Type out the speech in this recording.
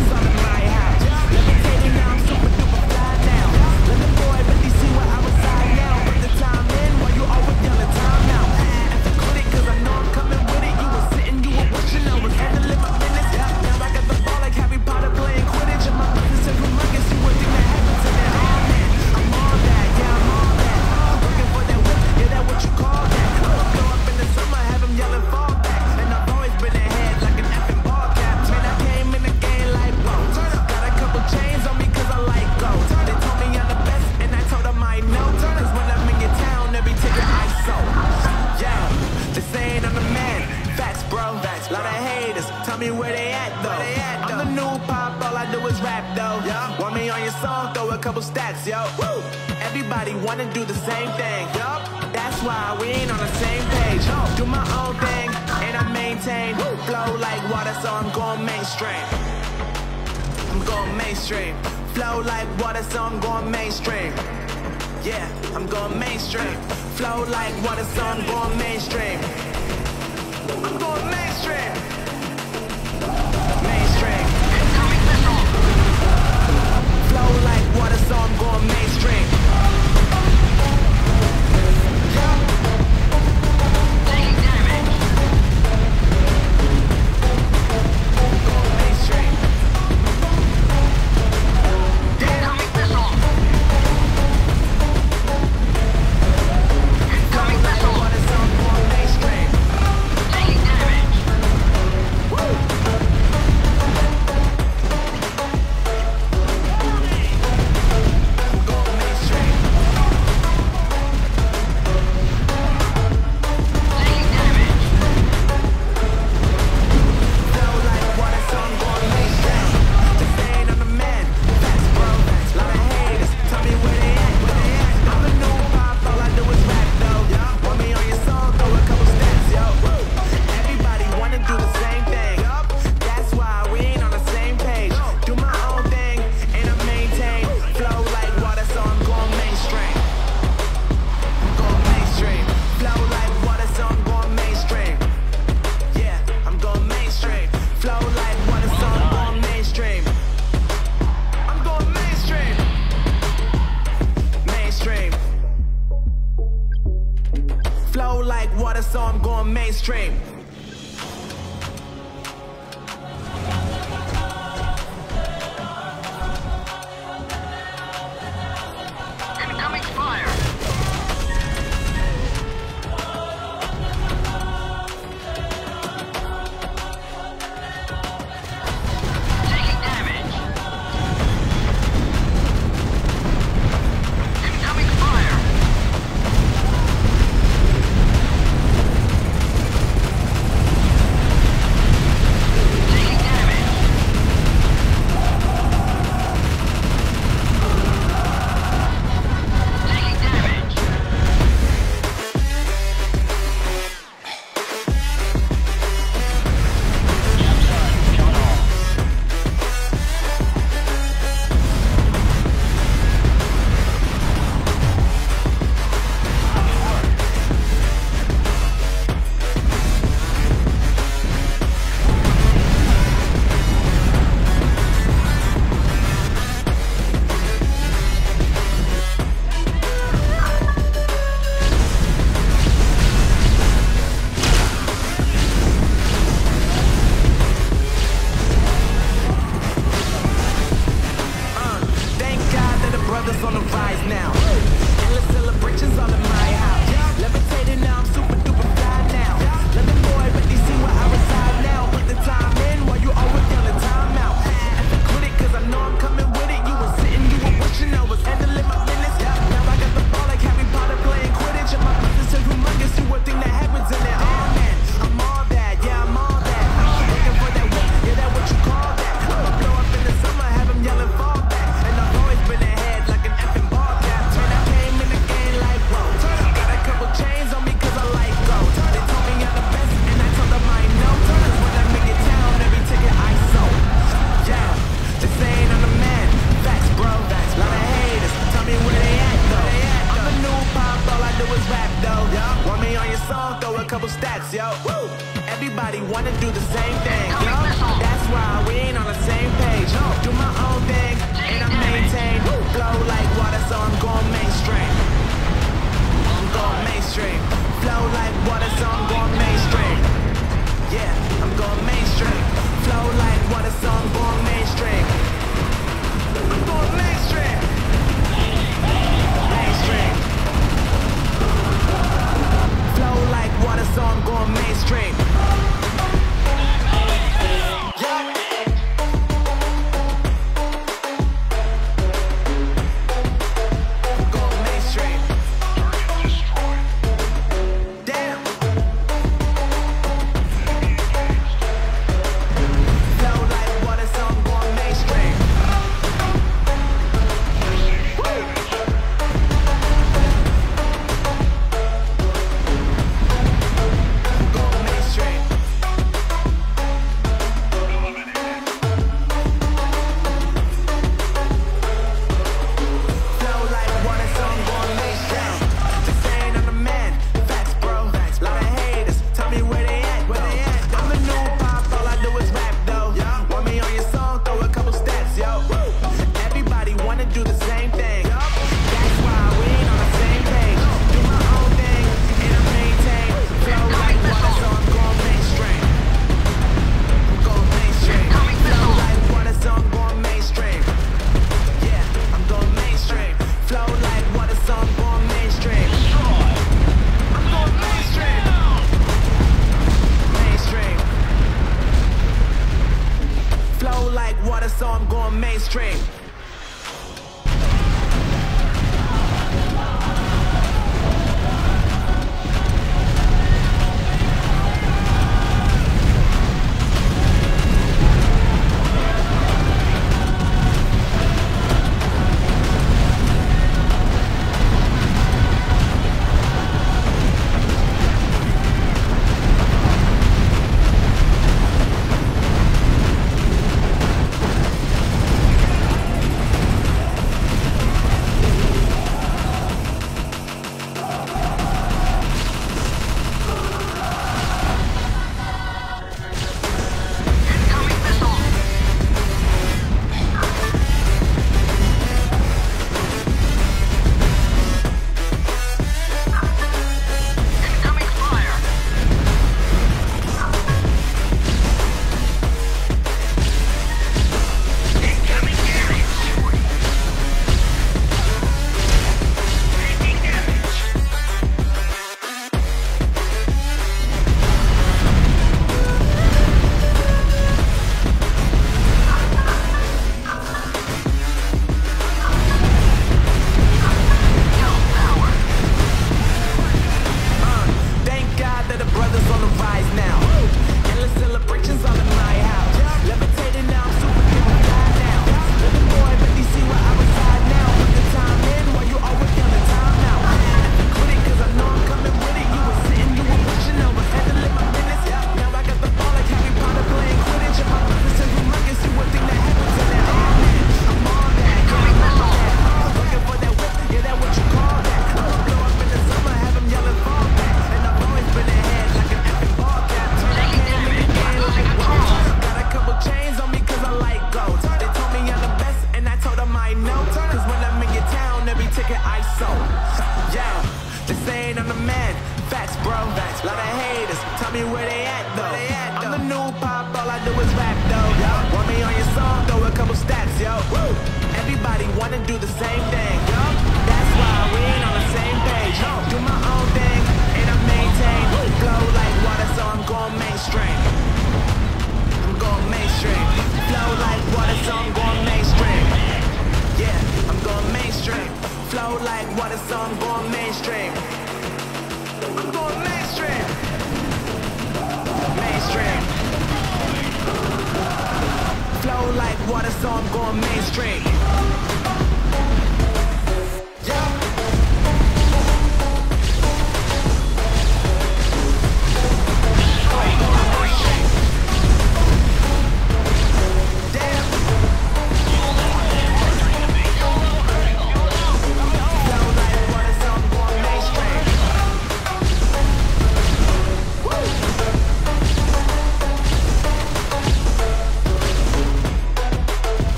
This is facts. Lot of haters, tell me where they at though. They at, though. I'm the new pop, all I do is rap though. Yeah. Want me on your song? Throw a couple stats, yo. Woo. Everybody wanna do the same thing. Yup. That's why we ain't on the same page. Yo. Do my own thing and I maintain. Woo. Flow like water, so I'm going mainstream. I'm going mainstream. Flow like water, so I'm going mainstream. Yeah, I'm going mainstream. Flow like water, so I'm going mainstream mainstream. artist, so I'm going mainstream. always rap though, yo. Want me on your song? Throw a couple stats, yo. Woo! Everybody wanna do the same thing, yo. That's why we ain't on the same page. Yo. Do my own thing, and I maintain. Woo! Flow like water, so I'm going mainstream. I'm going mainstream. Flow like water, so I'm going mainstream. Yeah, I'm going mainstream. water, so I'm going mainstream. do is rap, though. Yo. Want me on your song? Throw a couple stats, yo. Woo. Everybody wanna do the same thing, yo. That's why we ain't on the same page. Yo. Do my own thing, and I maintain. Woo. Flow like water, so I'm going mainstream. I'm going mainstream. Flow like water, so I'm going mainstream. Yeah, I'm going mainstream. Flow like water, so this song going mainstream.